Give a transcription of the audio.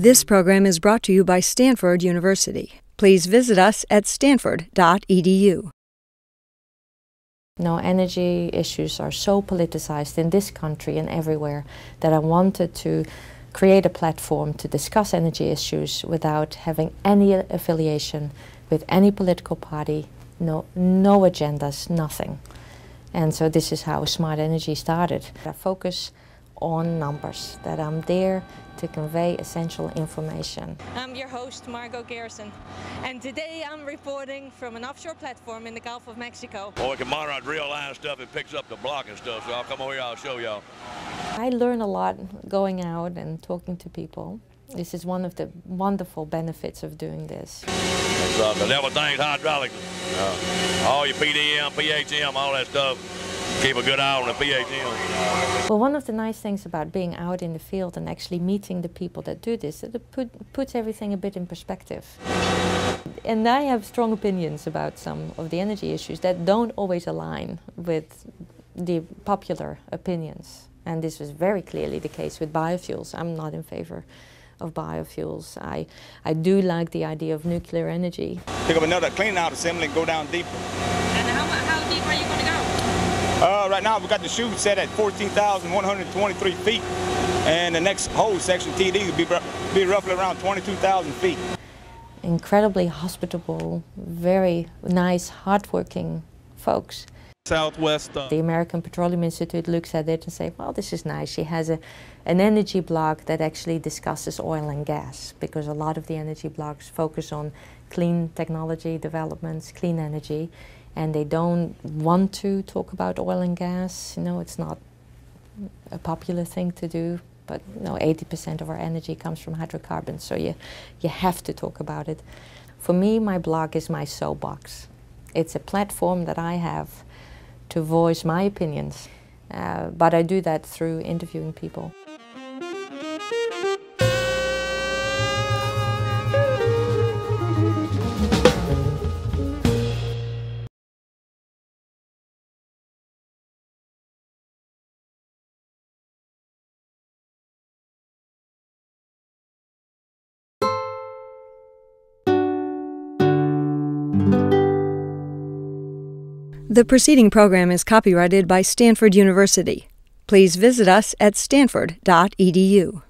This program is brought to you by Stanford University. Please visit us at stanford.edu. No, energy issues are so politicized in this country and everywhere that I wanted to create a platform to discuss energy issues without having any affiliation with any political party, no, no agendas, nothing. And so this is how Smart Energy started. I focus on numbers, that I'm there to convey essential information. I'm your host, Margot Gerritsen, and today I'm reporting from an offshore platform in the Gulf of Mexico. Well, we can monitor real line stuff, it picks up the block and stuff, so I'll come over here, I'll show y'all. I learn a lot going out and talking to people. This is one of the wonderful benefits of doing this. It's, uh, the level things, hydraulics, uh, all your PDM, PHM, all that stuff. Keep a good eye on the PHM. Well, one of the nice things about being out in the field and actually meeting the people that do this, it put, puts everything a bit in perspective. And I have strong opinions about some of the energy issues that don't always align with the popular opinions. And this was very clearly the case with biofuels. I'm not in favor of biofuels. I, I do like the idea of nuclear energy. Pick up another clean out assembly and go down deeper. And how, how deep are you going to go? Right now we've got the chute set at 14,123 feet, and the next hole section TD will be, be roughly around 22,000 feet. Incredibly hospitable, very nice, hardworking folks. Southwest. Uh, the American Petroleum Institute looks at it and say, well, this is nice. She has a, an energy blog that actually discusses oil and gas because a lot of the energy blogs focus on clean technology developments, clean energy, and they don't want to talk about oil and gas. You know, it's not a popular thing to do, but you know, 80% of our energy comes from hydrocarbons, so you, you have to talk about it. For me, my blog is my soapbox. It's a platform that I have to voice my opinions. Uh, but I do that through interviewing people. The preceding program is copyrighted by Stanford University. Please visit us at stanford.edu.